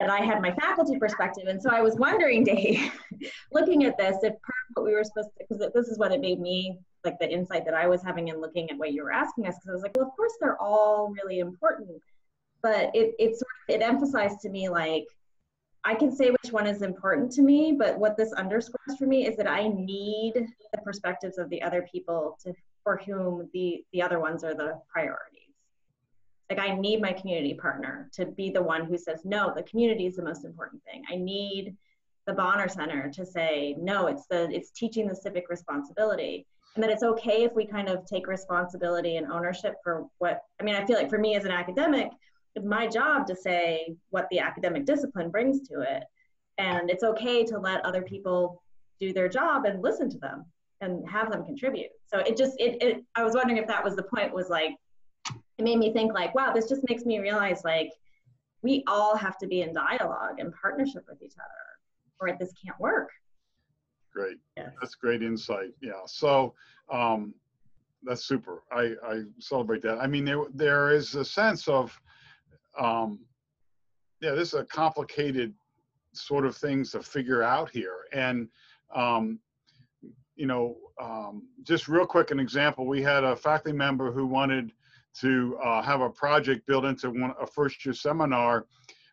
that I had my faculty perspective. And so I was wondering, Dave, looking at this, if part of what we were supposed to, because this is what it made me, like the insight that I was having in looking at what you were asking us, because I was like, well, of course they're all really important. But it, it sort of, it emphasized to me like, I can say which one is important to me, but what this underscores for me is that I need the perspectives of the other people to, for whom the, the other ones are the priorities. Like I need my community partner to be the one who says, no, the community is the most important thing. I need the Bonner Center to say, no, it's the it's teaching the civic responsibility. And that it's okay if we kind of take responsibility and ownership for what I mean, I feel like for me as an academic, it's my job to say what the academic discipline brings to it. And it's okay to let other people do their job and listen to them and have them contribute. So it just it, it I was wondering if that was the point was like it made me think like, wow, this just makes me realize like we all have to be in dialogue and partnership with each other, or this can't work. Great. Yeah. That's great insight. Yeah. So um, that's super. I, I celebrate that. I mean, there there is a sense of, um, yeah, this is a complicated sort of things to figure out here, and um, you know, um, just real quick, an example. We had a faculty member who wanted to uh, have a project built into one, a first year seminar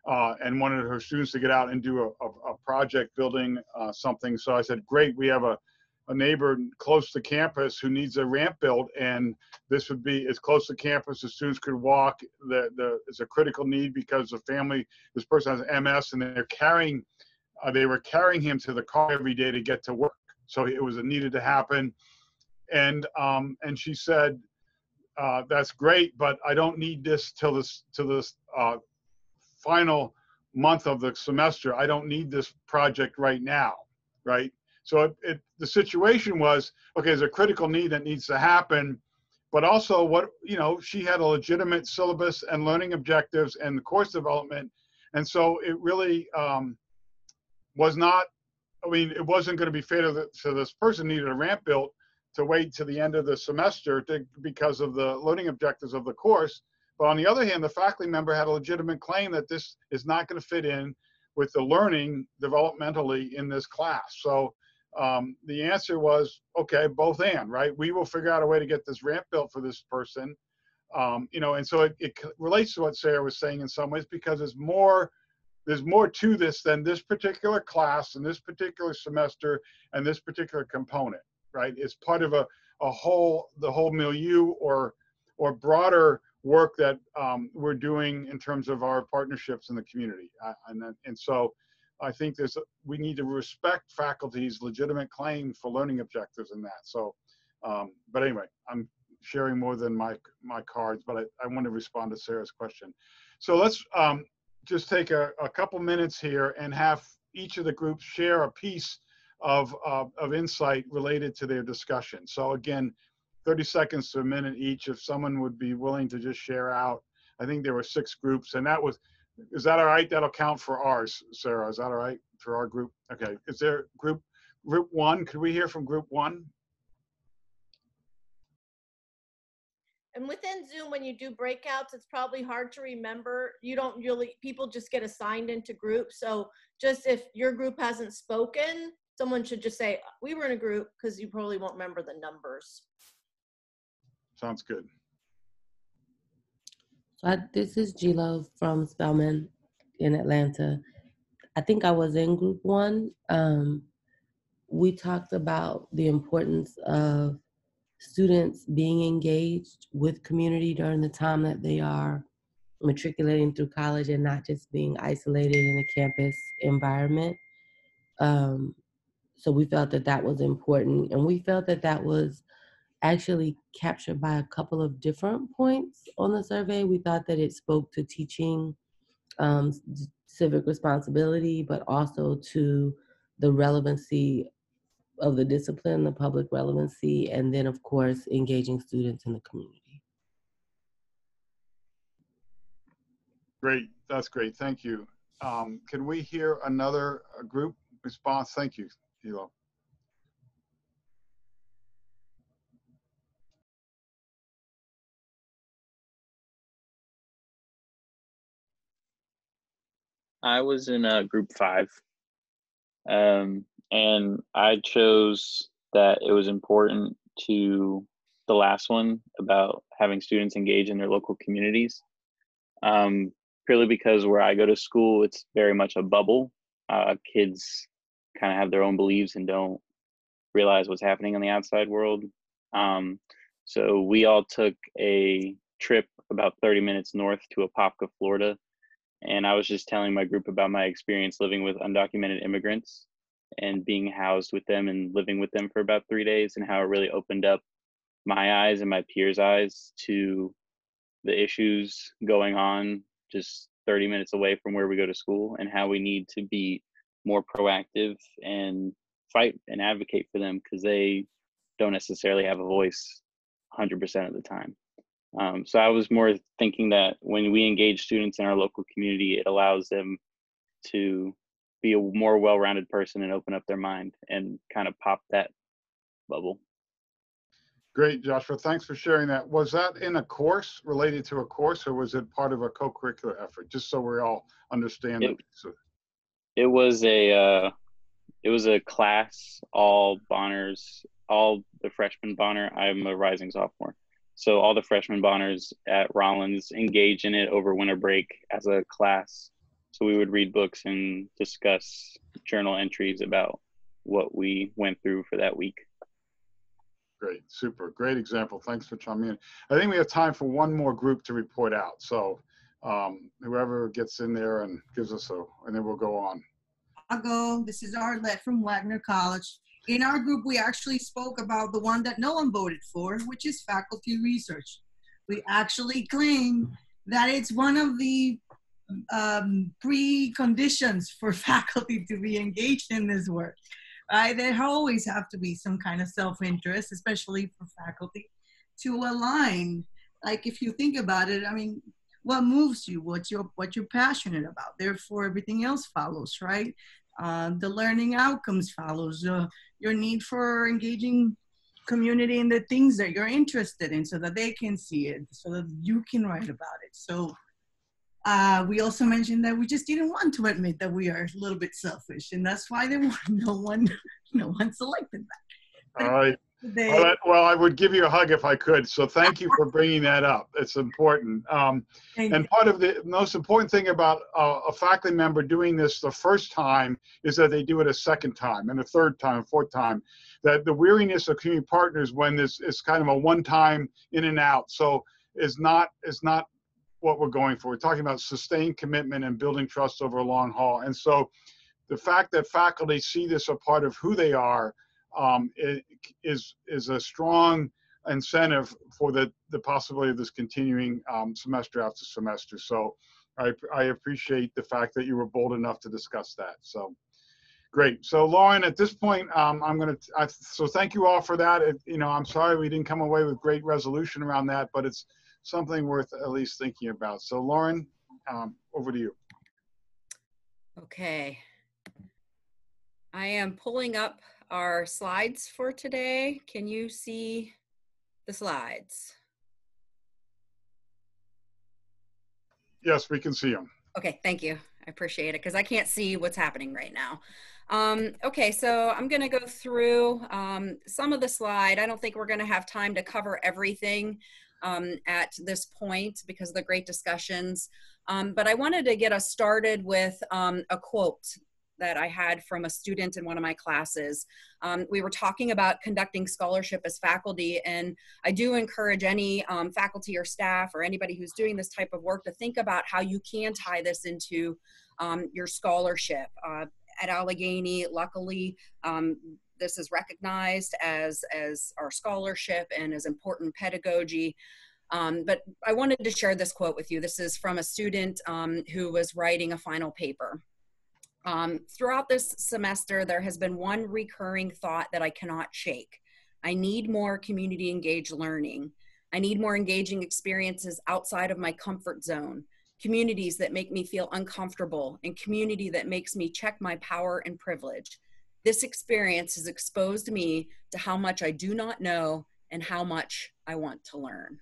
uh, and wanted her students to get out and do a, a, a project building uh, something. So I said, great, we have a, a neighbor close to campus who needs a ramp built and this would be as close to campus as students could walk. The, the, it's a critical need because the family, this person has MS and they're carrying, uh, they were carrying him to the car every day to get to work. So it was needed to happen. And, um, and she said, uh, that's great, but I don't need this till this to this uh, final month of the semester. I don't need this project right now, right? So it, it, the situation was okay. There's a critical need that needs to happen, but also what you know she had a legitimate syllabus and learning objectives and the course development, and so it really um, was not. I mean, it wasn't going to be fair to, the, to this person needed a ramp built to wait to the end of the semester to, because of the learning objectives of the course. But on the other hand, the faculty member had a legitimate claim that this is not going to fit in with the learning developmentally in this class. So um, the answer was, okay, both and, right? We will figure out a way to get this ramp built for this person. Um, you know, and so it, it relates to what Sarah was saying in some ways because there's more there's more to this than this particular class and this particular semester and this particular component right? It's part of a, a whole, the whole milieu or, or broader work that um, we're doing in terms of our partnerships in the community. And, and so I think there's, we need to respect faculty's legitimate claim for learning objectives in that. So, um, but anyway, I'm sharing more than my, my cards, but I, I want to respond to Sarah's question. So let's um, just take a, a couple minutes here and have each of the groups share a piece of, uh, of insight related to their discussion. So again, 30 seconds to a minute each, if someone would be willing to just share out. I think there were six groups and that was, is that all right? That'll count for ours, Sarah. Is that all right for our group? Okay. Is there group, group one? Could we hear from group one? And within Zoom, when you do breakouts, it's probably hard to remember. You don't really, people just get assigned into groups. So just if your group hasn't spoken, someone should just say, we were in a group because you probably won't remember the numbers. Sounds good. So I, this is Gilo from Spelman in Atlanta. I think I was in group one. Um, we talked about the importance of students being engaged with community during the time that they are matriculating through college and not just being isolated in a campus environment. Um, so we felt that that was important. And we felt that that was actually captured by a couple of different points on the survey. We thought that it spoke to teaching um, civic responsibility, but also to the relevancy of the discipline, the public relevancy, and then, of course, engaging students in the community. Great, that's great. Thank you. Um, can we hear another uh, group response? Thank you. I was in uh, group five. Um, and I chose that it was important to the last one about having students engage in their local communities. Um, purely because where I go to school, it's very much a bubble. Uh, kids kind of have their own beliefs and don't realize what's happening in the outside world. Um, so we all took a trip about 30 minutes north to Apopka, Florida. And I was just telling my group about my experience living with undocumented immigrants and being housed with them and living with them for about three days and how it really opened up my eyes and my peers' eyes to the issues going on just 30 minutes away from where we go to school and how we need to be more proactive and fight and advocate for them because they don't necessarily have a voice 100% of the time. Um, so I was more thinking that when we engage students in our local community, it allows them to be a more well-rounded person and open up their mind and kind of pop that bubble. Great, Joshua. Thanks for sharing that. Was that in a course related to a course or was it part of a co-curricular effort? Just so we all understand. It, it was a, uh, it was a class, all Bonners, all the freshman Bonner. I'm a rising sophomore. So all the freshman Bonners at Rollins engage in it over winter break as a class. So we would read books and discuss journal entries about what we went through for that week. Great, super, great example. Thanks for chiming in. I think we have time for one more group to report out. So um, whoever gets in there and gives us a, and then we'll go on. I'll go. This is Arlette from Wagner College. In our group, we actually spoke about the one that no one voted for, which is faculty research. We actually claim that it's one of the um, preconditions for faculty to be engaged in this work right? There always have to be some kind of self-interest, especially for faculty, to align. Like if you think about it, I mean, what moves you, what you're, what you're passionate about. Therefore, everything else follows, right? Uh, the learning outcomes follows. Uh, your need for engaging community in the things that you're interested in so that they can see it, so that you can write about it. So uh, we also mentioned that we just didn't want to admit that we are a little bit selfish, and that's why there were no one, no one selected that. Right. They, well, well, I would give you a hug if I could. So thank you for bringing that up. It's important. Um, and part of the most important thing about uh, a faculty member doing this the first time is that they do it a second time and a third time, a fourth time. That the weariness of community partners when this is kind of a one-time in and out. So is not is not what we're going for. We're talking about sustained commitment and building trust over a long haul. And so the fact that faculty see this a part of who they are um, is, is a strong incentive for the, the possibility of this continuing um, semester after semester. So I, I appreciate the fact that you were bold enough to discuss that. So great. So Lauren, at this point, um, I'm going to, so thank you all for that. It, you know, I'm sorry we didn't come away with great resolution around that, but it's, something worth at least thinking about. So Lauren, um, over to you. Okay. I am pulling up our slides for today. Can you see the slides? Yes, we can see them. Okay, thank you. I appreciate it because I can't see what's happening right now. Um, okay, so I'm going to go through um, some of the slide. I don't think we're going to have time to cover everything um, at this point because of the great discussions. Um, but I wanted to get us started with um, a quote that I had from a student in one of my classes. Um, we were talking about conducting scholarship as faculty, and I do encourage any um, faculty or staff or anybody who's doing this type of work to think about how you can tie this into um, your scholarship. Uh, at Allegheny, luckily, um, this is recognized as, as our scholarship and as important pedagogy. Um, but I wanted to share this quote with you. This is from a student um, who was writing a final paper. Um, throughout this semester, there has been one recurring thought that I cannot shake. I need more community engaged learning. I need more engaging experiences outside of my comfort zone, communities that make me feel uncomfortable, and community that makes me check my power and privilege. This experience has exposed me to how much I do not know and how much I want to learn.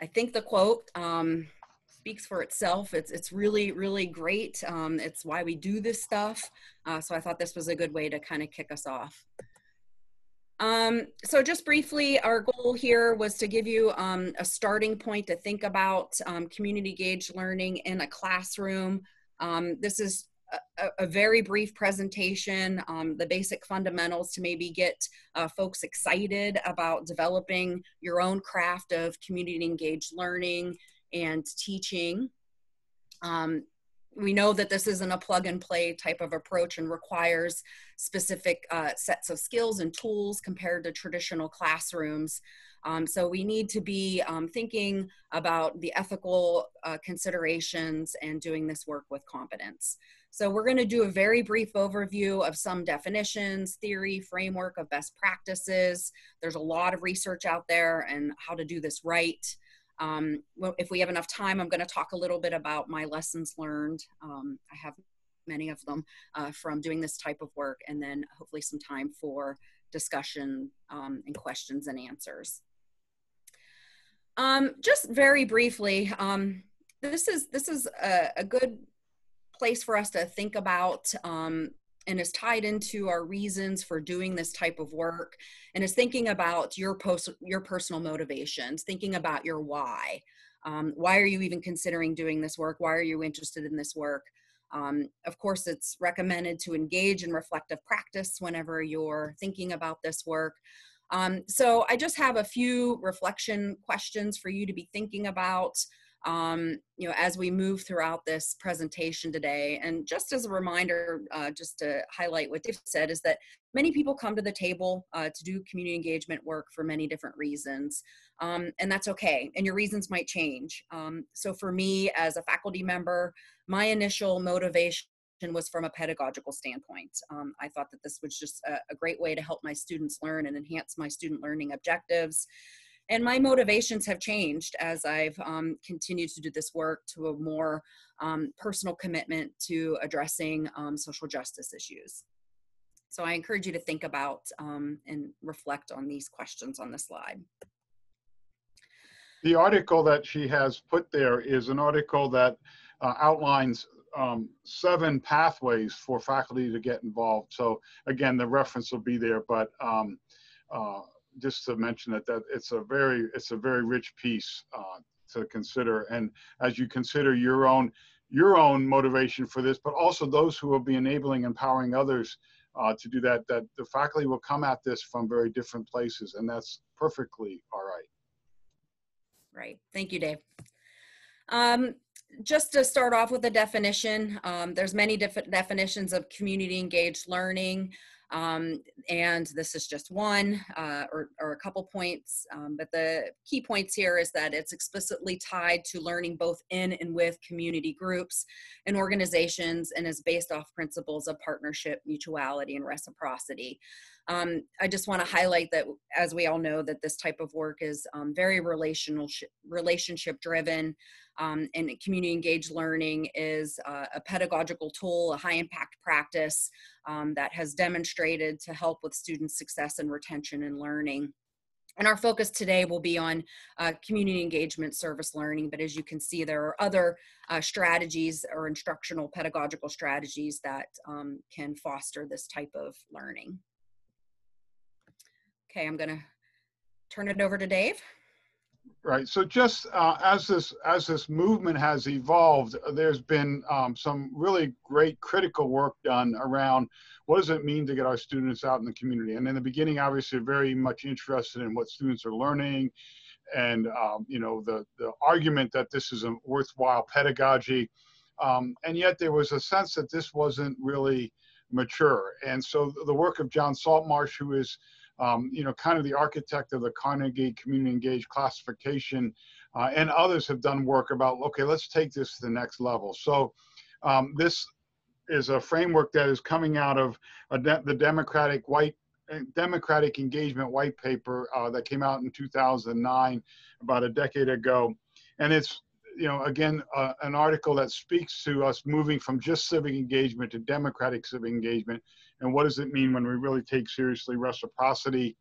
I think the quote um, speaks for itself. It's it's really really great. Um, it's why we do this stuff. Uh, so I thought this was a good way to kind of kick us off. Um, so just briefly, our goal here was to give you um, a starting point to think about um, community engaged learning in a classroom. Um, this is a, a, very brief presentation, um, the basic fundamentals to maybe get uh, folks excited about developing your own craft of community engaged learning and teaching. Um, we know that this isn't a plug and play type of approach and requires specific uh, sets of skills and tools compared to traditional classrooms. Um, so we need to be um, thinking about the ethical uh, considerations and doing this work with competence. So we're gonna do a very brief overview of some definitions, theory, framework of best practices. There's a lot of research out there and how to do this right. Um, well, if we have enough time, I'm going to talk a little bit about my lessons learned. Um, I have many of them uh, from doing this type of work, and then hopefully some time for discussion um, and questions and answers. Um, just very briefly, um, this is this is a, a, good place for us to think about um, and is tied into our reasons for doing this type of work and is thinking about your post your personal motivations thinking about your why. Um, why are you even considering doing this work? Why are you interested in this work? Um, of course it's recommended to engage in reflective practice whenever you're thinking about this work. Um, so i just have a few reflection questions for you to be thinking about um, you know, as we move throughout this presentation today. And just as a reminder, uh, just to highlight what Dave said, is that many people come to the table uh, to do community engagement work for many different reasons. Um, and that's okay. And your reasons might change. Um, so for me as a faculty member, my initial motivation was from a pedagogical standpoint. Um, I thought that this was just a, a, great way to help my students learn and enhance my student learning objectives and my motivations have changed as I've um, continued to do this work to a more um, personal commitment to addressing um, social justice issues. So I encourage you to think about um, and reflect on these questions on the slide. The article that she has put there is an article that uh, outlines um, seven pathways for faculty to get involved. So again, the reference will be there, but um, uh, just to mention that that it's a very it's a very rich piece uh, to consider. And as you consider your own your own motivation for this but also those who will be enabling empowering others uh, to do that that the faculty will come at this from very different places and that's perfectly all right. Right. Thank you dave. Um, just to start off with a definition, um, there's many different definitions of community engaged learning. Um, and this is just one uh, or, or, a couple points, um, but the key points here is that it's explicitly tied to learning both in and with community groups and organizations and is based off principles of partnership, mutuality, and reciprocity. Um, I just want to highlight that, as we all know, that this type of work is um, very relational, relationship driven. Um, and community engaged learning is uh, a pedagogical tool, a high impact practice um, that has demonstrated to help with student success and retention and learning. And our focus today will be on uh, community engagement service learning, but as you can see, there are other uh, strategies or instructional pedagogical strategies that um, can foster this type of learning. Okay, I'm gonna turn it over to Dave. Right. So just uh, as this as this movement has evolved, there's been um, some really great critical work done around what does it mean to get our students out in the community. And in the beginning, obviously, very much interested in what students are learning, and um, you know the the argument that this is a worthwhile pedagogy, um, and yet there was a sense that this wasn't really mature. And so the work of John Saltmarsh, who is um, you know, kind of the architect of the Carnegie Community Engaged classification, uh, and others have done work about, okay, let's take this to the next level. So um, this is a framework that is coming out of de the Democratic White uh, Democratic Engagement White Paper uh, that came out in 2009, about a decade ago, and it's you know again uh, an article that speaks to us moving from just civic engagement to democratic civic engagement and what does it mean when we really take seriously reciprocity,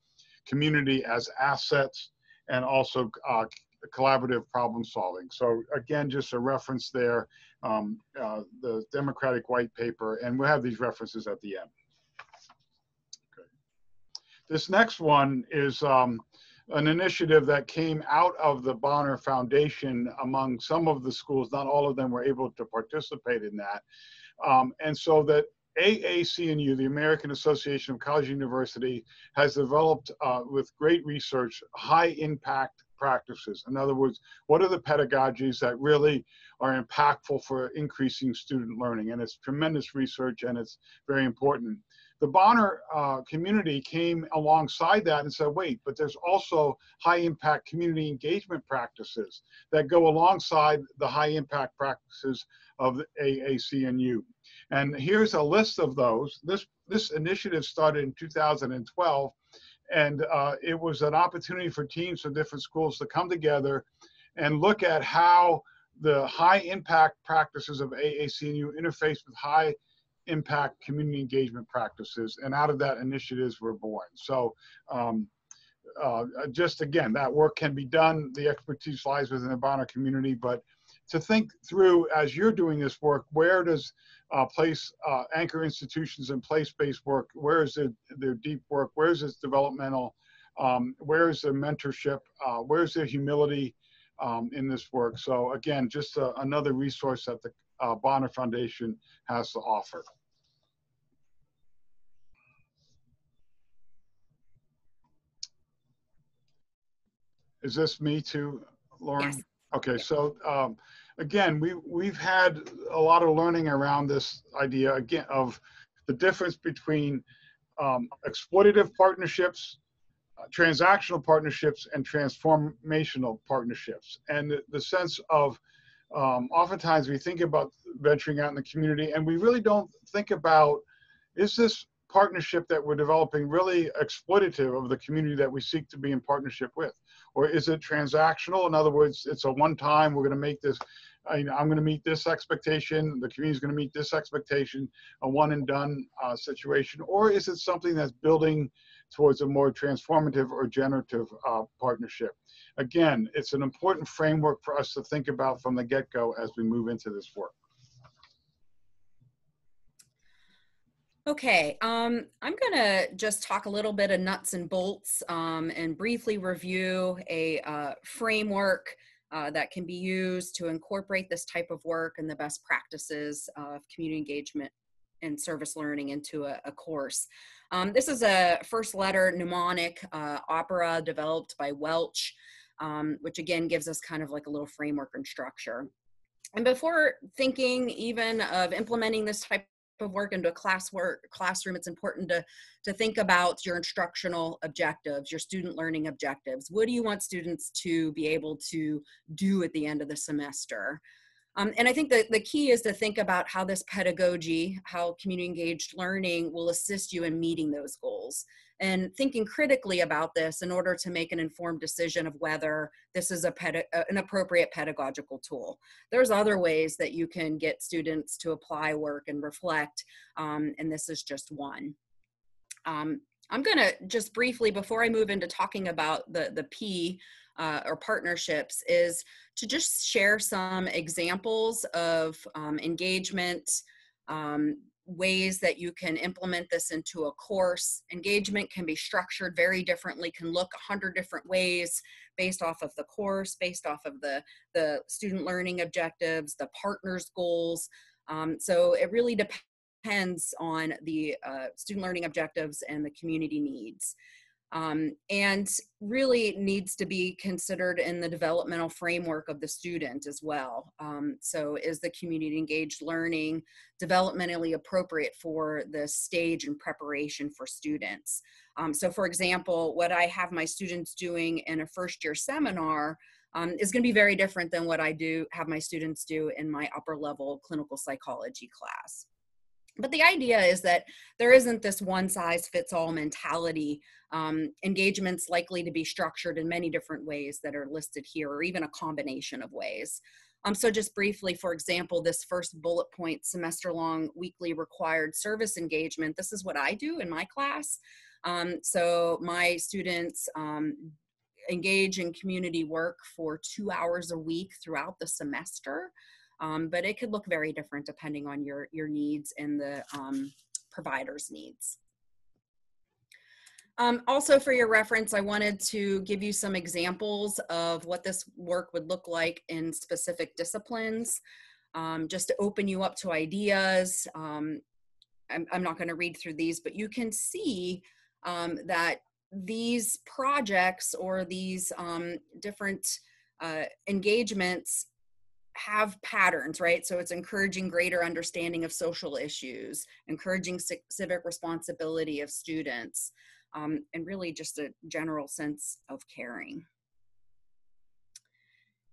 community as assets, and also uh, collaborative problem solving. So again, just a reference there, um, uh, the Democratic White Paper, and we'll have these references at the end. Okay. This next one is um, an initiative that came out of the Bonner Foundation among some of the schools. Not all of them were able to participate in that. Um, and so that AAC&U, the American Association of College and University, has developed uh, with great research high impact practices. In other words, what are the pedagogies that really are impactful for increasing student learning? And it's tremendous research and it's very important. The Bonner uh, community came alongside that and said, wait, but there's also high impact community engagement practices that go alongside the high impact practices of AAC&U. And here's a list of those. This, this initiative started in 2012, and uh, it was an opportunity for teams from different schools to come together and look at how the high impact practices of AAC&U interface with high impact community engagement practices. And out of that, initiatives were born. So um, uh, just again, that work can be done. The expertise lies within the Bonner community, but to think through as you're doing this work, where does uh, place uh, anchor institutions and place-based work, where is their, their deep work, where is this developmental, um, where is their mentorship, uh, where is their humility um, in this work. So again, just a, uh, another resource that the uh, Bonner Foundation has to offer. Is this me too, Lauren? Yes. Okay, so um, again, we we've had a lot of learning around this idea again of the difference between um, exploitative partnerships, uh, transactional partnerships, and transformational partnerships, and the, the sense of um, oftentimes we think about venturing out in the community, and we really don't think about is this partnership that we're developing really exploitative of the community that we seek to be in partnership with? Or is it transactional? In other words, it's a one time, we're going to make this, I, am going to meet this expectation, the community is going to meet this expectation, a one and done uh, situation? Or is it something that's building towards a more transformative or generative uh, partnership? Again, it's an important framework for us to think about from the get go as we move into this work. Okay, um, I'm gonna just talk a little bit of nuts and bolts um, and briefly review a uh, framework uh, that can be used to incorporate this type of work and the best practices of community engagement and service learning into a, a course. Um, this is a first letter mnemonic uh, opera developed by Welch, um, which again gives us kind of like a little framework and structure. And before thinking even of implementing this type of work into a class work, classroom, it's important to, to think about your instructional objectives, your student learning objectives. What do you want students to be able to do at the end of the semester? Um, and I think that the key is to think about how this pedagogy, how community engaged learning will assist you in meeting those goals and thinking critically about this in order to make an informed decision of whether this is a an appropriate pedagogical tool. There's other ways that you can get students to apply work and reflect, um, and this is just one. Um, I'm to just briefly, before I move into talking about the, the P uh, or partnerships, is to just share some examples of um, engagement um, ways that you can implement this into a course. Engagement can be structured very differently, can look a hundred different ways based off of the course, based off of the, the student learning objectives, the partner's goals. Um, so it really depends on the uh, student learning objectives and the community needs um, and really needs to be considered in the developmental framework of the student as well. Um, so is the community engaged learning developmentally appropriate for the stage and preparation for students? Um, so for example, what I have my students doing in a first year seminar um, is going to be very different than what I do have my students do in my upper level clinical psychology class. But the idea is that there isn't this one size fits all mentality. Um, engagements likely to be structured in many different ways that are listed here, or even a combination of ways. Um, so just briefly, for example, this first bullet point semester long weekly required service engagement, this is what I do in my class. Um, so my students um, engage in community work for two hours a week throughout the semester. Um, but it could look very different depending on your, your needs and the um, provider's needs. Um, also for your reference, I wanted to give you some examples of what this work would look like in specific disciplines, um, just to open you up to ideas. Um, I'm, I'm, not gonna read through these, but you can see um, that these projects or these um, different uh, engagements have patterns, right? So it's encouraging greater understanding of social issues, encouraging civic responsibility of students, um, and really just a general sense of caring.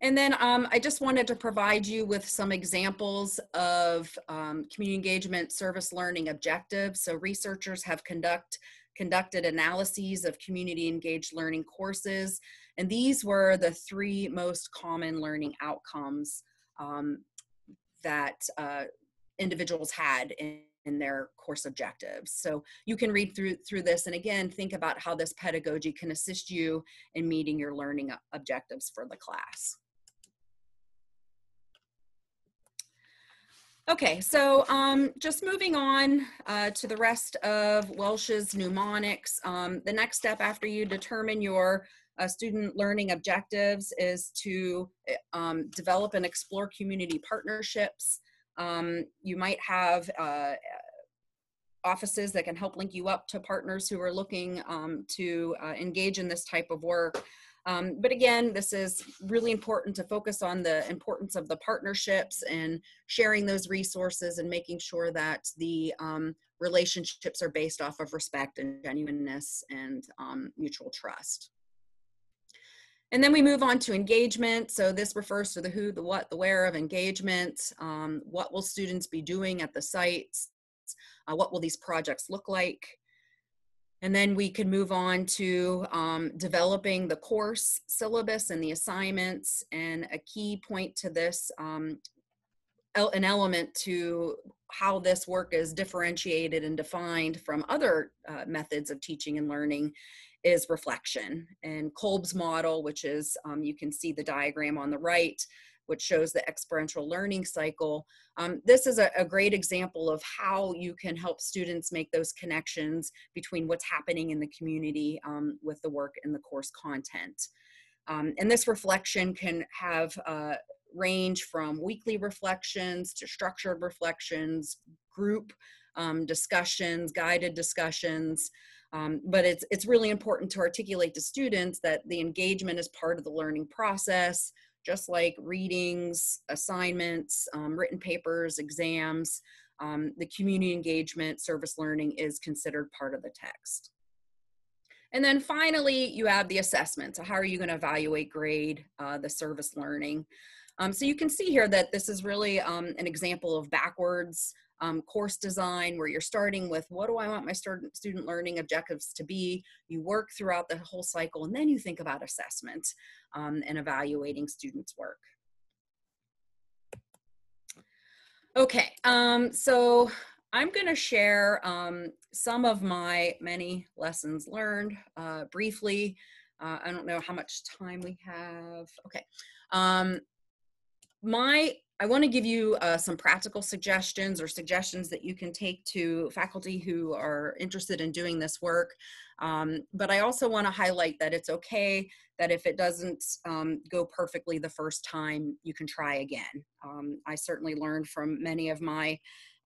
And then um, I just wanted to provide you with some examples of um, community engagement service learning objectives. So researchers have conduct, conducted analyses of community engaged learning courses. And these were the three most common learning outcomes um, that uh, individuals had in, in their course objectives. So you can read through through this and again think about how this pedagogy can assist you in meeting your learning objectives for the class. Okay, so um, just moving on uh, to the rest of Welch's mnemonics. Um, the next step after you determine your uh, student learning objectives is to um, develop and explore community partnerships. Um, you might have uh, offices that can help link you up to partners who are looking um, to uh, engage in this type of work. Um, but again, this is really important to focus on the importance of the partnerships and sharing those resources and making sure that the um, relationships are based off of respect and genuineness and um, mutual trust. And then we move on to engagement. So this refers to the who, the what, the where of engagement. Um, what will students be doing at the sites? Uh, what will these projects look like? And then we can move on to um, developing the course syllabus and the assignments. And a key point to this, um, an element to how this work is differentiated and defined from other uh, methods of teaching and learning is reflection. And Kolb's model, which is, um, you can see the diagram on the right, which shows the experiential learning cycle. Um, this is a, a, great example of how you can help students make those connections between what's happening in the community um, with the work and the course content. Um, and this reflection can have uh, range from weekly reflections to structured reflections, group um, discussions, guided discussions, um, but it's, it's really important to articulate to students that the engagement is part of the learning process, just like readings, assignments, um, written papers, exams, um, the community engagement service learning is considered part of the text. And then finally, you have the assessment. So how are you gonna evaluate grade uh, the service learning? Um, so you can see here that this is really um, an example of backwards um, course design where you're starting with what do I want my student, student learning objectives to be? You work throughout the whole cycle and then you think about assessment um, and evaluating students' work. Okay, um, so I'm going to share um, some of my many lessons learned uh, briefly. Uh, I don't know how much time we have. Okay. Um, my I want to give you uh, some practical suggestions or suggestions that you can take to faculty who are interested in doing this work. Um, but I also want to highlight that it's okay that if it doesn't um, go perfectly the first time, you can try again. Um, I certainly learned from many of my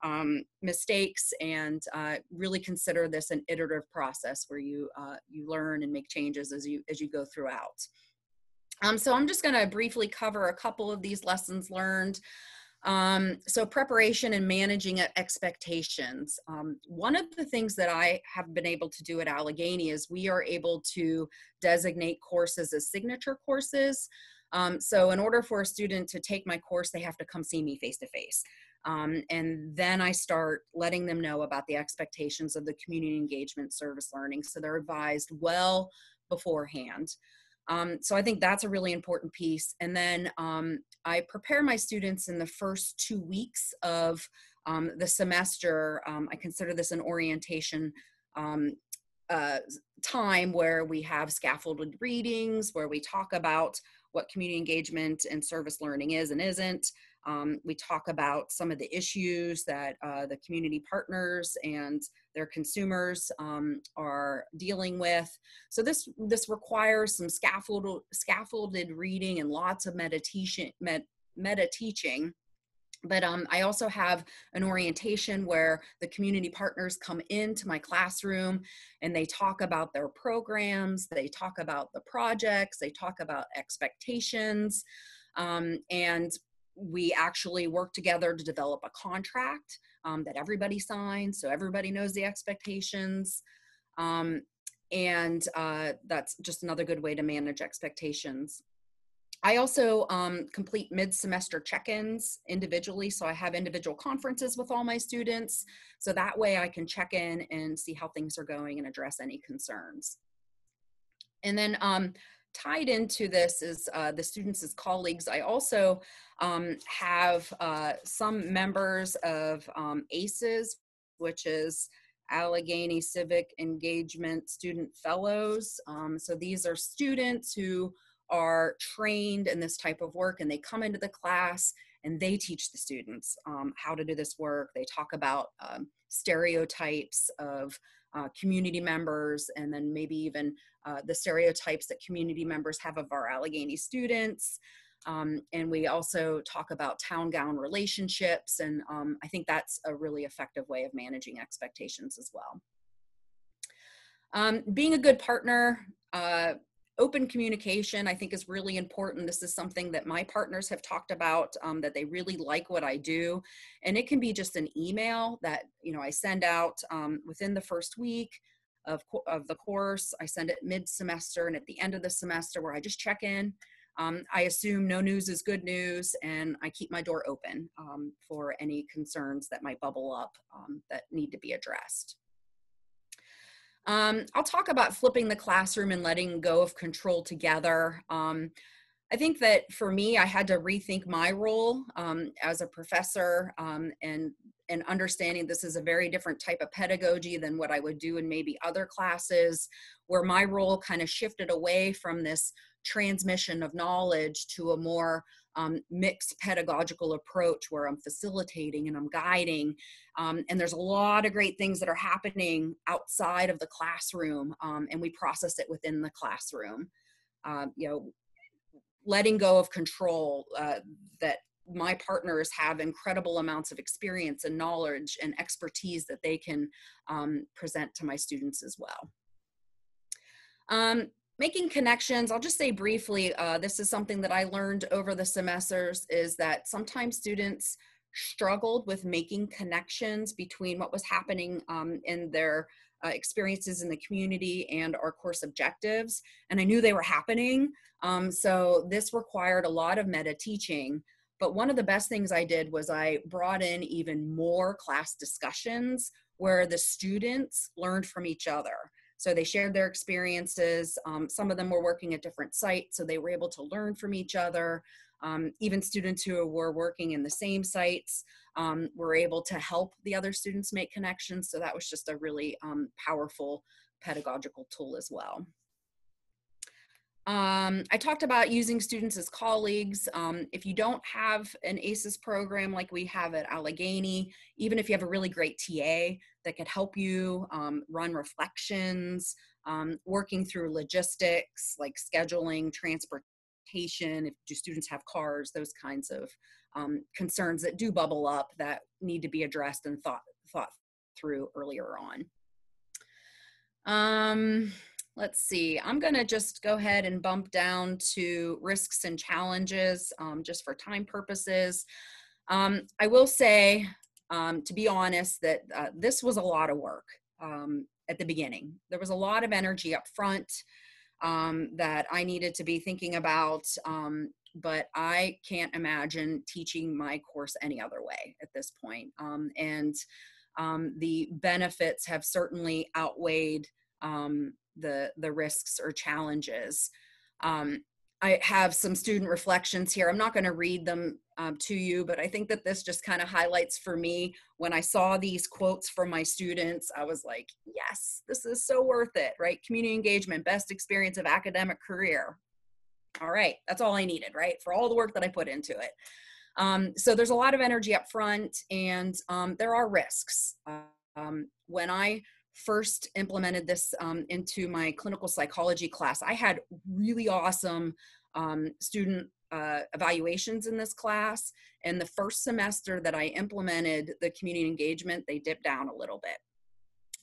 um, mistakes and uh, really consider this an iterative process where you, uh, you learn and make changes as you, as you go throughout. Um, so I'm just going to briefly cover a couple of these lessons learned. Um, so preparation and managing expectations. Um, one of the things that I have been able to do at Allegheny is we are able to designate courses as signature courses. Um, so in order for a student to take my course, they have to come see me face to face. And then I start letting them know about the expectations of the community engagement service learning. So they're advised well beforehand. Um, so I think that's a really important piece. And then um, I prepare my students in the first two weeks of um, the semester. Um, I consider this an orientation um, uh, time where we have scaffolded readings, where we talk about what community engagement and service learning is and isn't. Um, we talk about some of the issues that uh, the community partners and their consumers um, are dealing with. So this this requires some scaffolded scaffolded reading and lots of meditation med, meta teaching but um, I also have an orientation where the community partners come into my classroom and they talk about their programs, they talk about the projects, they talk about expectations, um, and we actually work together to develop a contract um, that everybody signs so everybody knows the expectations. Um, and uh, that's just another good way to manage expectations. I also um, complete mid-semester check-ins individually. So I have individual conferences with all my students. So that way I can check in and see how things are going and address any concerns. And then um, tied into this is uh, the students as colleagues. I also um, have uh, some members of um, ACES, which is Allegheny Civic Engagement Student Fellows. Um, so these are students who are trained in this type of work and they come into the class and they teach the students um, how to do this work. They talk about um, stereotypes of uh, community members and then maybe even uh, the stereotypes that community members have of our Allegheny students. Um, and we also talk about town gown relationships. And um, I think that's a really effective way of managing expectations as well. Um, being a good partner, uh, open communication i think is really important. This is something that my partners have talked about um, that they really like what i do. And it can be just an email that you know i send out um, within the first week of, of the course. I send it mid-semester and at the end of the semester where i just check in. Um, i assume no news is good news and i keep my door open um, for any concerns that might bubble up um, that need to be addressed um, I'll talk about flipping the classroom and letting go of control together. Um, I think that for me, I had to rethink my role um, as a professor um, and and understanding this is a very different type of pedagogy than what I would do in maybe other classes, where my role kind of shifted away from this transmission of knowledge to a more um, mixed pedagogical approach where I'm facilitating and I'm guiding. Um, and there's a lot of great things that are happening outside of the classroom, um, and we process it within the classroom. Uh, you know, letting go of control uh, that my partners have incredible amounts of experience and knowledge and expertise that they can um, present to my students as well. Making connections i'll just say briefly uh, this is something that i learned over the semesters is that sometimes students struggled with making connections between what was happening um, in their uh, experiences in the community and our course objectives and i knew they were happening um, so this required a lot of meta teaching. But one of the best things i did was i brought in even more class discussions where the students learned from each other so they shared their experiences. Um, some of them were working at different sites, so they were able to learn from each other. Um, even students who were working in the same sites um, were able to help the other students make connections. So that was just a really um, powerful pedagogical tool as well. Um, I talked about using students as colleagues. Um, if you don't have an ACES program like we have at Allegheny, even if you have a really great TA that could help you um, run reflections, um, working through logistics like scheduling, transportation, if do students have cars, those kinds of um, concerns that do bubble up that need to be addressed and thought, thought through earlier on. Let's see, I'm gonna just go ahead and bump down to risks and challenges um, just for time purposes. Um, I will say, um, to be honest, that uh, this was a lot of work um, at the beginning. There was a lot of energy up front um, that I needed to be thinking about, um, but I can't imagine teaching my course any other way at this point. and the benefits have certainly outweighed um, the the risks or challenges. Um, I have some student reflections here. I'm not going to read them um, to you, but I think that this just kind of highlights for me when I saw these quotes from my students, I was like, yes, this is so worth it, right? Community engagement, best experience of academic career. All right, that's all I needed, right? For all the work that I put into it. Um, so there's a lot of energy up front and um, there are risks. Um, when I first implemented this um, into my clinical psychology class, I had really awesome um, student uh, evaluations in this class. And the first semester that I implemented the community engagement, they dipped down a little bit.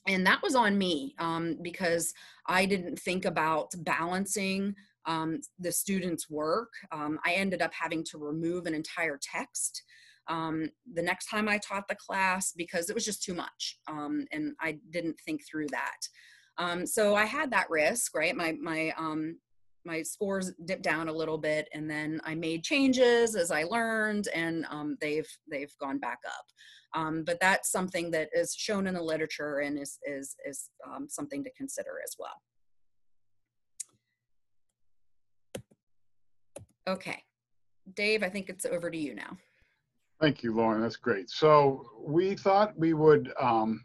And that was on me um, because I didn't think about balancing um, the students' work. Um, I ended up having to remove an entire text um, the next time I taught the class because it was just too much um, and I didn't think through that. Um, so I had that risk, right? My, my, um, my scores dipped down a little bit and then I made changes as I learned and um, they've, they've gone back up. Um, but that's something that is shown in the literature and is, is, is something to consider as well. Okay. Dave, I think it's over to you now. Thank you, Lauren. That's great. So we thought we would um,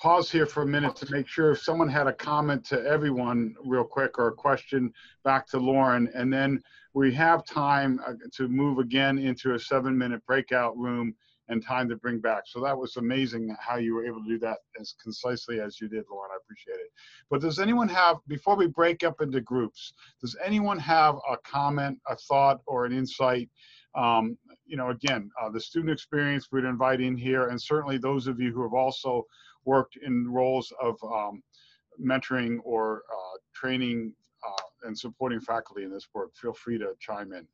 pause here for a minute to make sure if someone had a comment to everyone real quick or a question back to Lauren, and then we have time uh, to move again into a seven minute breakout room and time to bring back. So that was amazing how you were able to do that as concisely as you did, Lauren. I appreciate it. But does anyone have, before we break up into groups, does anyone have a comment, a thought, or an insight um, you know, again, uh, the student experience we'd invite in here, and certainly those of you who have also worked in roles of um, mentoring or uh, training uh, and supporting faculty in this work, feel free to chime in.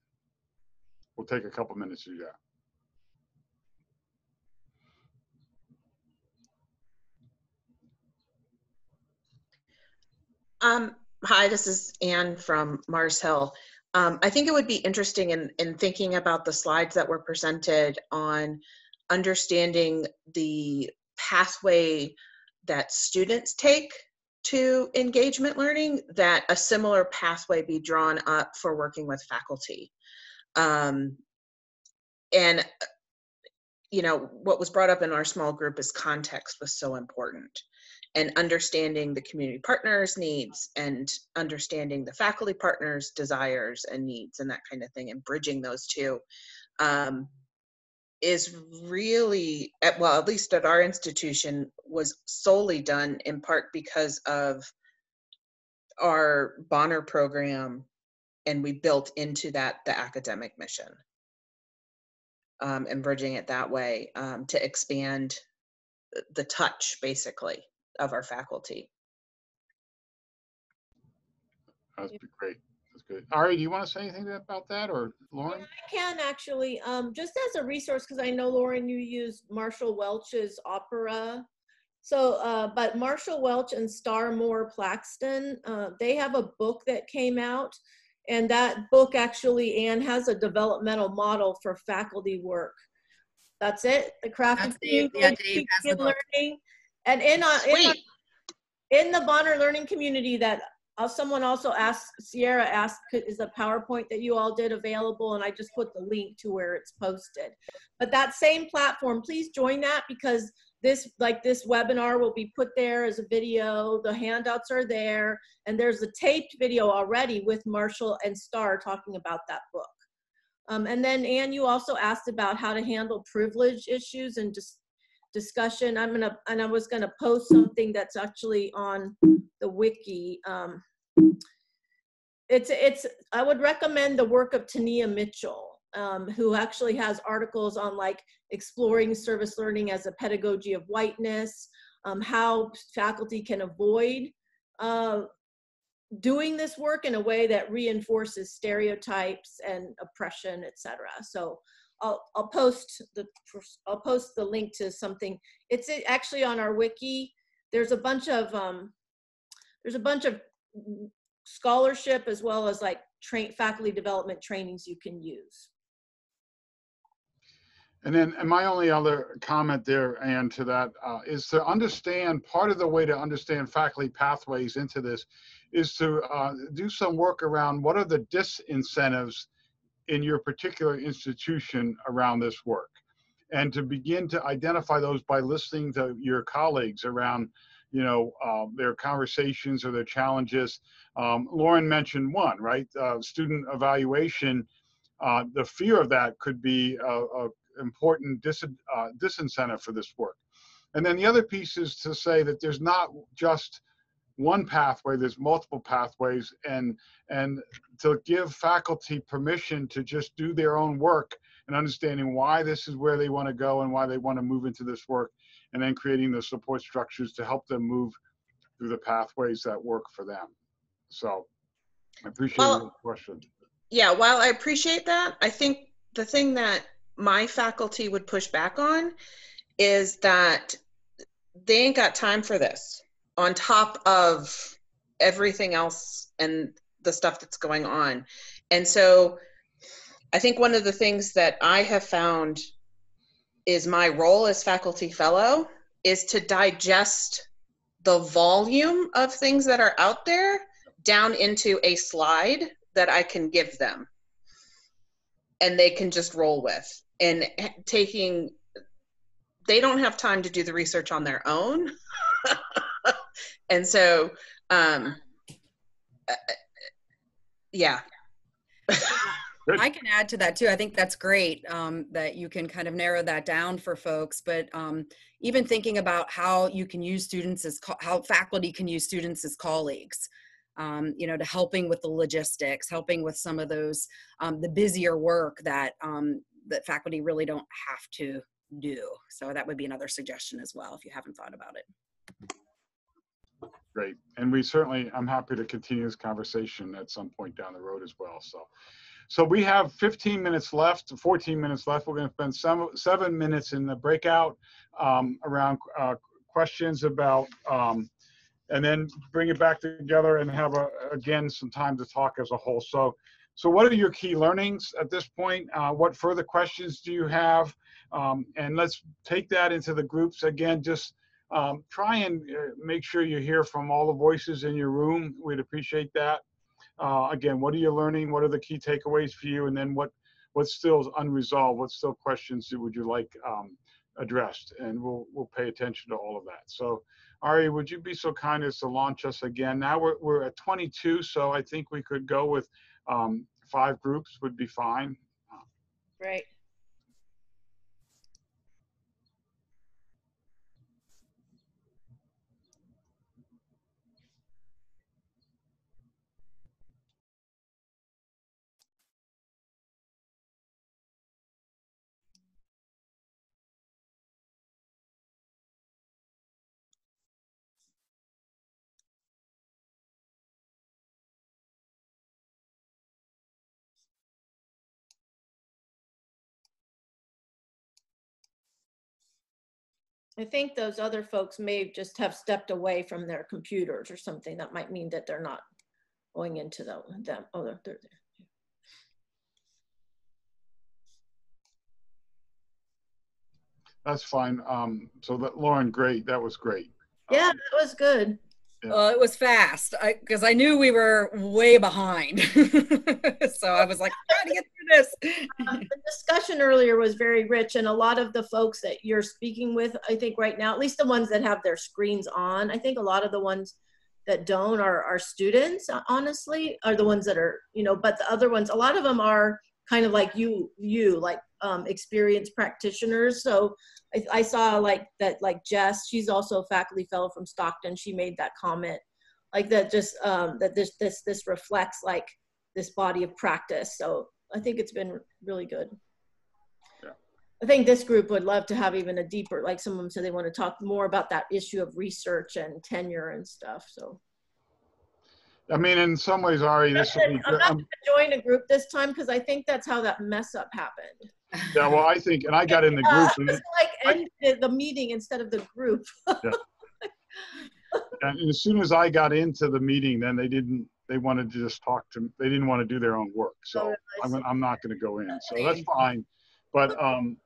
We'll take a couple minutes to do that. Um, hi, this is Anne from Mars Hill. Um, I think it would be interesting in, in thinking about the slides that were presented on understanding the pathway that students take to engagement learning, that a similar pathway be drawn up for working with faculty. Um, and, you know, what was brought up in our small group is context was so important and understanding the community partners needs and understanding the faculty partners desires and needs and that kind of thing and bridging those two um, is really at, well at least at our institution was solely done in part because of our bonner program and we built into that the academic mission um, and bridging it that way um, to expand the touch basically of our faculty. That's great. That's good. Ari, do you want to say anything about that or Lauren? Yeah, I can actually, um, just as a resource, because I know Lauren, you used Marshall Welch's opera. So, uh, but Marshall Welch and Star Moore Plaxton, uh, they have a book that came out and that book actually, Anne, has a developmental model for faculty work. That's it. The craft That's of Dave, yeah, Dave has the learning. And in, uh, in, in the Bonner learning community that uh, someone also asked, Sierra asked, is the PowerPoint that you all did available? And I just put the link to where it's posted. But that same platform, please join that because this, like this webinar will be put there as a video. The handouts are there. And there's a taped video already with Marshall and Star talking about that book. Um, and then Anne, you also asked about how to handle privilege issues and just discussion. I'm gonna, and I was gonna post something that's actually on the wiki. Um, it's, it's, I would recommend the work of Tania Mitchell, um, who actually has articles on like exploring service learning as a pedagogy of whiteness, um, how faculty can avoid uh, doing this work in a way that reinforces stereotypes and oppression, etc. So I'll, I'll post the I'll post the link to something. It's actually on our wiki. There's a bunch of um, there's a bunch of scholarship as well as like train faculty development trainings you can use. And then, and my only other comment there, and to that, uh, is to understand part of the way to understand faculty pathways into this is to uh, do some work around what are the disincentives in your particular institution around this work, and to begin to identify those by listening to your colleagues around, you know, uh, their conversations or their challenges. Um, Lauren mentioned one, right? Uh, student evaluation. Uh, the fear of that could be a, a important dis, uh, disincentive for this work. And then the other piece is to say that there's not just one pathway, there's multiple pathways, and and to give faculty permission to just do their own work and understanding why this is where they want to go and why they want to move into this work, and then creating the support structures to help them move through the pathways that work for them. So I appreciate well, the question. Yeah, while I appreciate that, I think the thing that my faculty would push back on is that they ain't got time for this on top of everything else and the stuff that's going on. And so I think one of the things that I have found is my role as faculty fellow is to digest the volume of things that are out there down into a slide that I can give them and they can just roll with and taking they don't have time to do the research on their own and so um uh, yeah I can add to that too. I think that's great um, that you can kind of narrow that down for folks. But um, even thinking about how you can use students as co- how faculty can use students as colleagues, um, you know, to helping with the logistics, helping with some of those um, the busier work that um, that faculty really don't have to do. So that would be another suggestion as well if you haven't thought about it. Great. And we certainly, I'm happy to continue this conversation at some point down the road as well. So, so we have 15 minutes left, 14 minutes left. We're going to spend some, seven minutes in the breakout um, around uh, questions about, um, and then bring it back together and have a, again some time to talk as a whole. So so what are your key learnings at this point? Uh, what further questions do you have? Um, and let's take that into the groups. Again, just um, try and uh, make sure you hear from all the voices in your room. We'd appreciate that. Uh, again, what are you learning? What are the key takeaways for you? And then what what's still unresolved? What still questions would you like um, addressed? And we'll we'll pay attention to all of that. So Ari, would you be so kind as to launch us again? Now we're, we're at 22, so I think we could go with um, five groups would be fine. Great. I think those other folks may just have stepped away from their computers or something. That might mean that they're not going into the, them. Oh, they're, they're there. That's fine. Um, so that Lauren, great. That was great. Yeah, um, that was good. Yeah. Uh, it was fast because I, I, knew we were way behind. so I was like, how to get through this? Um, the discussion earlier was very rich, and a lot of the folks that you're speaking with, I think right now, at least the ones that have their screens on, I think a lot of the ones that don't are, are students, honestly, are the ones that are, you know, but the other ones, a lot of them are kind of like you, you like um, experienced practitioners. So I, I, saw like that, like Jess, she's also a faculty fellow from Stockton. She made that comment, like that, just um, that this this this reflects like this body of practice. So I think it's been really good. Yeah. I think this group would love to have even a deeper, like some of them said they want to talk more about that issue of research and tenure and stuff. So. I mean, in some ways, Ari, this will be. I'm not going to join a group this time because I think that's how that mess up happened. Yeah, well, I think, and I got in the group. And it's like ended the meeting instead of the group. yeah. And as soon as I got into the meeting, then they didn't. They wanted to just talk to. They didn't want to do their own work. So oh, I'm, I'm not going to go in. So that's fine. But um,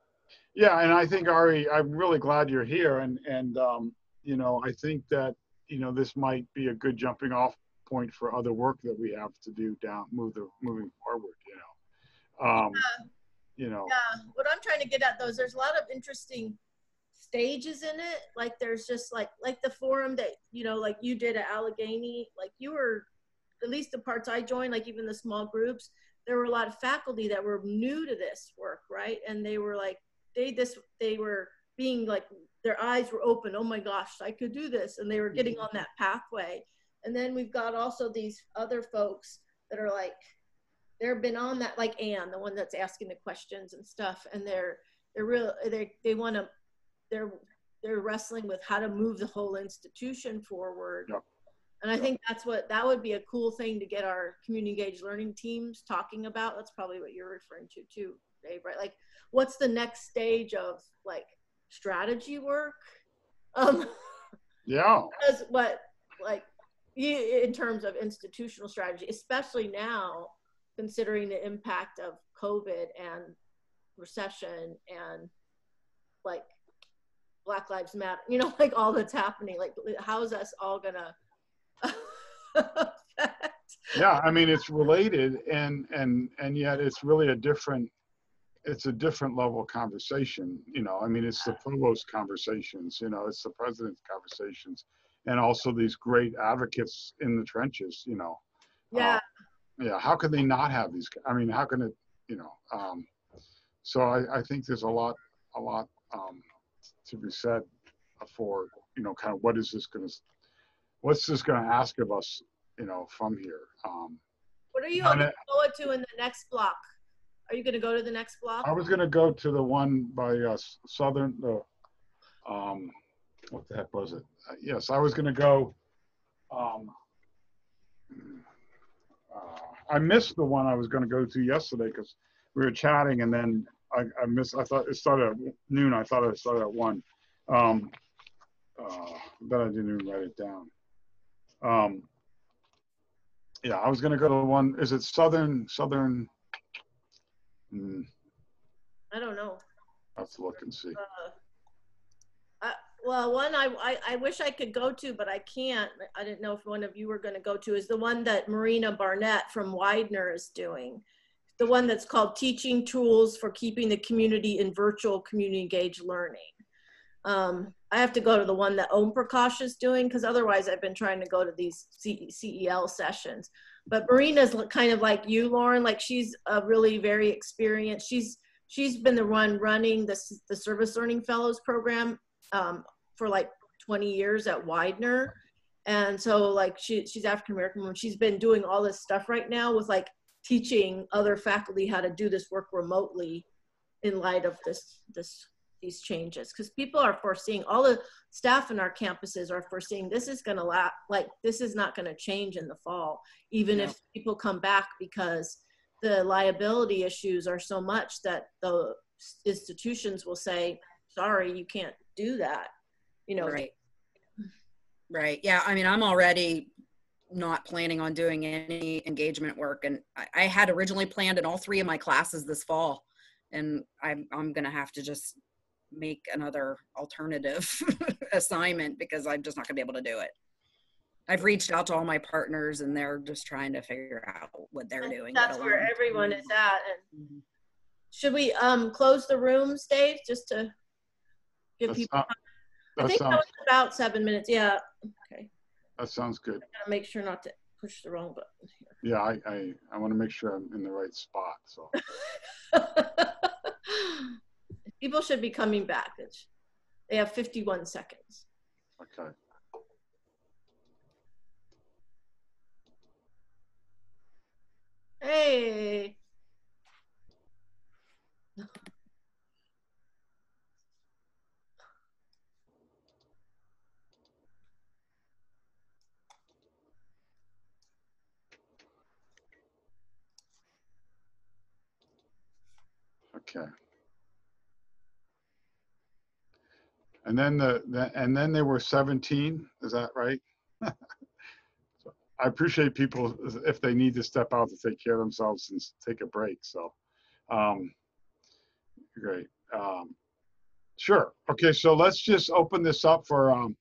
Yeah, and I think Ari, I'm really glad you're here, and and um, you know, I think that you know this might be a good jumping off point for other work that we have to do down, move the moving forward. You know, um, Yeah. you know, Yeah, what I'm trying to get at though is there's a lot of interesting stages in it. Like there's just like like the forum that you know, like you did at Allegheny. Like you were, at least the parts I joined, like even the small groups, there were a lot of faculty that were new to this work, right? And they were like, they this they were being like their eyes were open. Oh my gosh, I could do this, and they were getting on that pathway. And then we've got also these other folks that are like they've been on that like Anne, the one that's asking the questions and stuff, and they're they're real they they want to they're they're wrestling with how to move the whole institution forward. Yep. And I think that's what that would be a cool thing to get our community engaged learning teams talking about. That's probably what you're referring to too, Dave, right? Like what's the next stage of like strategy work? Um yeah, because what like in terms of institutional strategy, especially now considering the impact of COVID and recession and like Black Lives Matter, you know, like all that's happening. Like, how is us all gonna yeah. I mean, it's related, and and and yet it's really a different. It's a different level of conversation, you know. I mean, it's the provost conversations, you know, it's the president's conversations, and also these great advocates in the trenches, you know. Yeah, yeah how can they not have these i mean how can it you know um so i i think there's a lot a lot um to be said for you know kind of what is this going to what's this going to ask of us you know from here um what are you looking it- forward to in the next block? Are you gonna go to the next block? i was going to go to the one by uh southern the um what the heck was it uh, yes i was going to go um uh, I missed the one I was going to go to yesterday because we were chatting, and then I, I missed. I thought it started at noon. I thought it started at one. Um, uh, but I didn't even write it down. Um, yeah, I was going to go to the one. Is it Southern? Southern? Hmm, I don't know. To look and see. Uh, well, one I, I I wish I could go to, but I can't. I didn't know if one of you were going to go to. Is the one that Marina Barnett from Widener is doing, the one that's called "Teaching Tools for Keeping the Community in Virtual Community Engaged Learning." Um, I have to go to the one that Om Prakash is doing because otherwise I've been trying to go to these C- CEL sessions. But Marina's kind of like you, Lauren. Like she's a really very experienced. She's she's been the one running the the Service Learning Fellows program um, for like 20 years at Widener. And so like she, she's African American woman. She's been doing all this stuff right now with like teaching other faculty how to do this work remotely in light of this, this, these changes. Cause people are foreseeing, all the staff in our campuses are foreseeing this is gonna la like, this is not gonna change in the fall, even Yeah. if people come back because the liability issues are so much that the institutions will say, sorry, you can't do that. You know, Right. Right. Yeah. I mean, I'm already not planning on doing any engagement work, and I, I had originally planned in all three of my classes this fall, and I'm I'm gonna have to just make another alternative assignment because I'm just not gonna be able to do it. I've reached out to all my partners, and they're just trying to figure out what they're doing. That's where everyone is at. And Mhm. should we um close the rooms, Dave, just to give That, people? sound- I that think that sounds was about seven minutes. Yeah. Okay. that sounds good. Gotta make sure not to push the wrong button Yeah, I I, I want to make sure I'm in the right spot. So people should be coming back. It's, they have 51 seconds. okay. Hey. Okay. And then the, the and then there were 17. Is that right? so I appreciate people if they need to step out to take care of themselves and take a break. So, um, great. Um, Sure. Okay, so let's just open this up for um,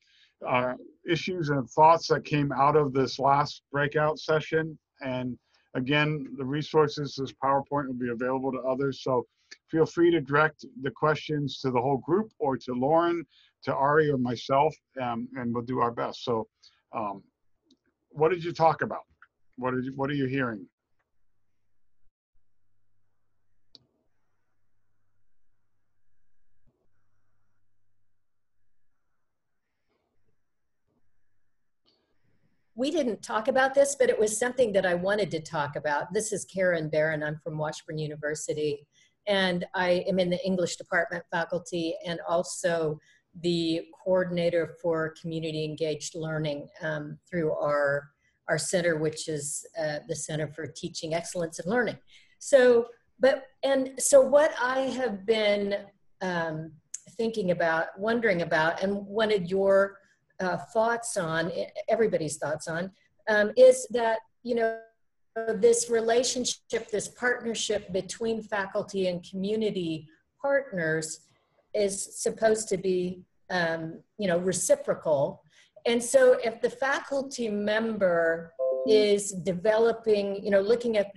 uh, issues and thoughts that came out of this last breakout session. And again, the resources, this PowerPoint will be available to others. So feel free to direct the questions to the whole group or to Lauren, to Ari or myself, um, and we'll do our best. So um, what did you talk about? What, did you, what are you hearing? we didn't talk about this, but it was something that I wanted to talk about. This is Karen Barron. I'm from Washburn University, and I am in the English department faculty and also the coordinator for community engaged learning um, through our, our center, which is uh, the Center for Teaching Excellence and Learning. So, but, and so what I have been um, thinking about, wondering about, and wanted your uh, thoughts on, everybody's thoughts on, um, is that, you know, this relationship, this partnership between faculty and community partners is supposed to be, um, you know, reciprocal. And so if the faculty member is developing, you know, looking at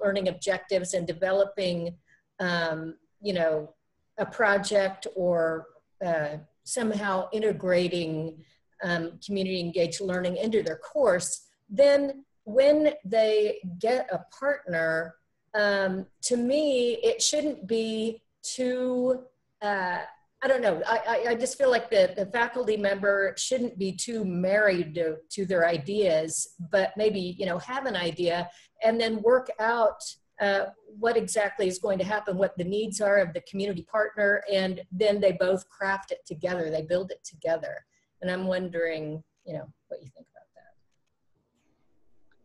learning objectives and developing, um, you know, a project or uh, somehow integrating um, community engaged learning into their course, then when they get a partner, um, to me, it shouldn't be too, uh, I don't know, I, I, just feel like the, the faculty member shouldn't be too married to, to their ideas, but maybe, you know, have an idea and then work out uh, what exactly is going to happen, what the needs are of the community partner, and then they both craft it together, they build it together. And I'm wondering, you know, what you think.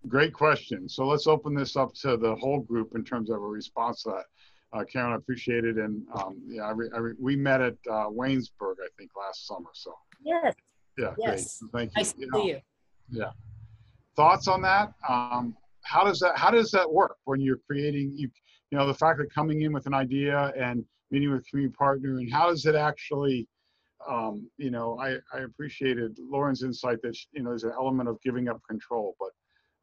Great question. So let's open this up to the whole group in terms of a response to that. Uh, Karen, I appreciate it. And um, yeah, I re, I re, we met at uh, Waynesburg, I think, last summer. So yes, yeah, yes. Great. Thank you. Nice to see you. Yeah. Thoughts on that? Um, how does that how does that work when you're creating you you know the fact that coming in with an idea and meeting with a community partner and how does it actually um, you know, I, I appreciated Lauren's insight that, you know, there's an element of giving up control, but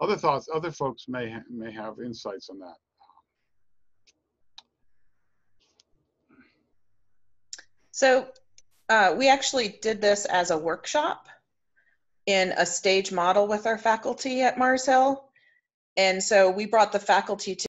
other thoughts, other folks may, may have insights on that. So uh, we actually did this as a workshop in a stage model with our faculty at Mars Hill. And so we brought the faculty